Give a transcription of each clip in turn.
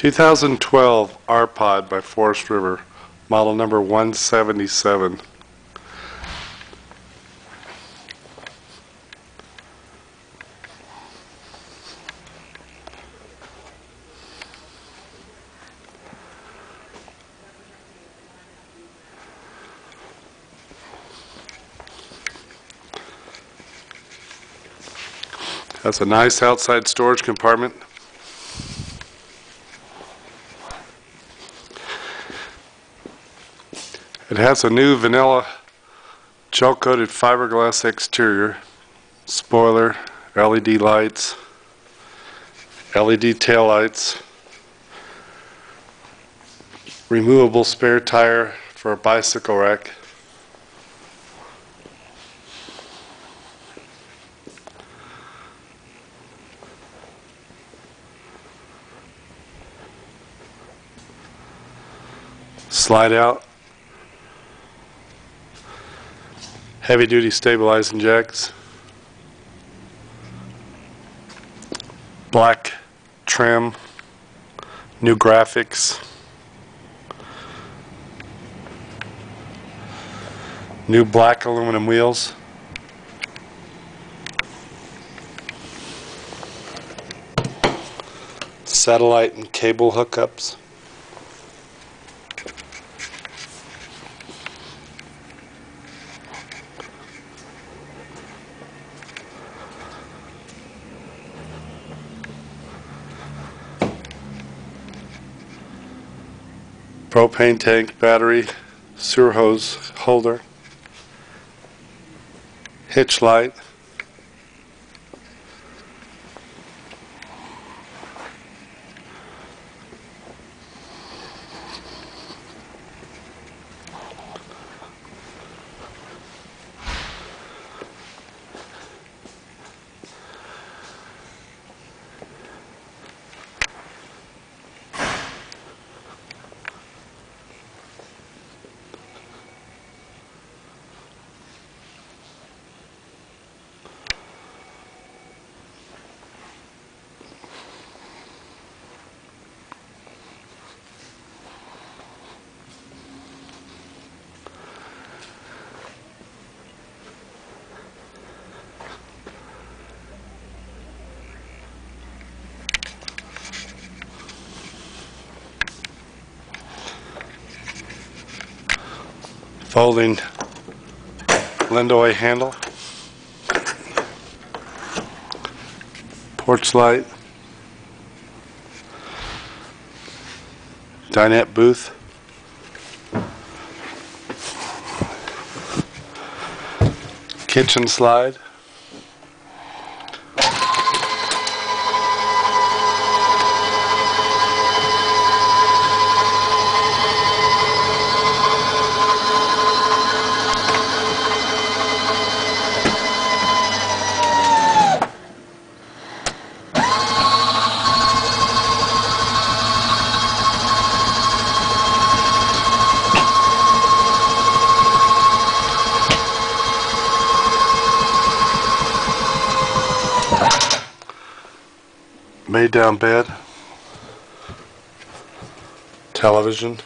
2012 R-Pod by Forest River, model number 177. Has a nice outside storage compartment. It has a new vanilla gel-coated fiberglass exterior, spoiler, LED lights, LED taillights, removable spare tire for a bicycle rack. Slide out. Heavy-duty stabilizing jacks. Black trim. New graphics. New black aluminum wheels. Satellite and cable hookups. Propane tank, battery, sewer hose holder, hitch light, folding Lindoy handle, porch light, dinette booth, kitchen slide, made down bed, television,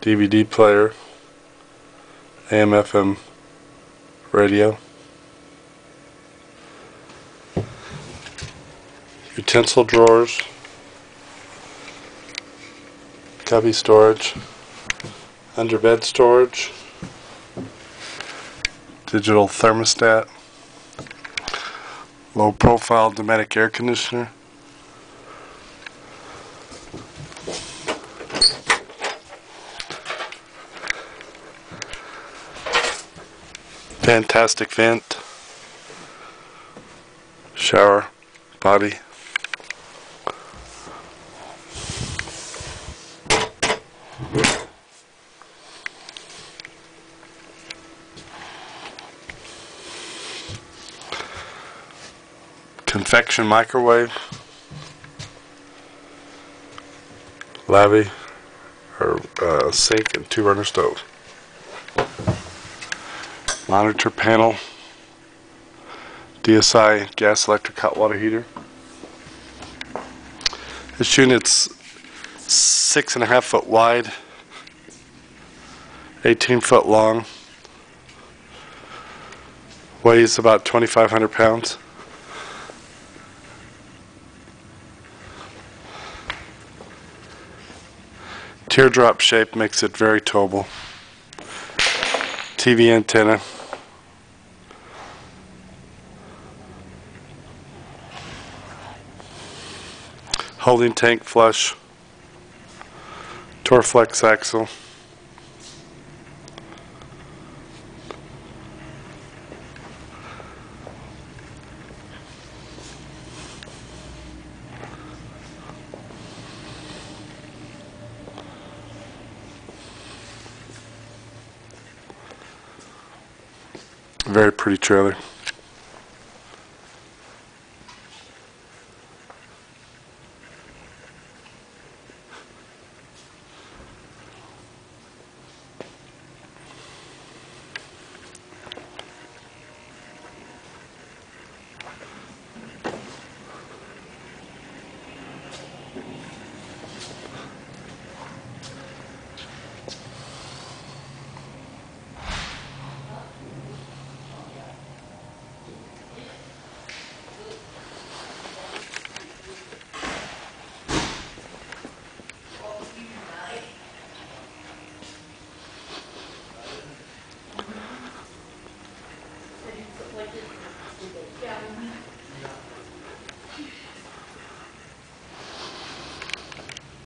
DVD player, AM FM radio, utensil drawers, cubby storage, under bed storage, digital thermostat, low profile Dometic air conditioner. Fantastic vent. Shower body. Convection microwave, lavy, or uh, sink and two burner stove. Monitor panel, DSI gas electric hot water heater. This unit's six and a half foot wide, 18 foot long, weighs about 2,500 pounds. Teardrop shape makes it very towable. TV antenna. Holding tank flush. Torflex axle. Very pretty trailer.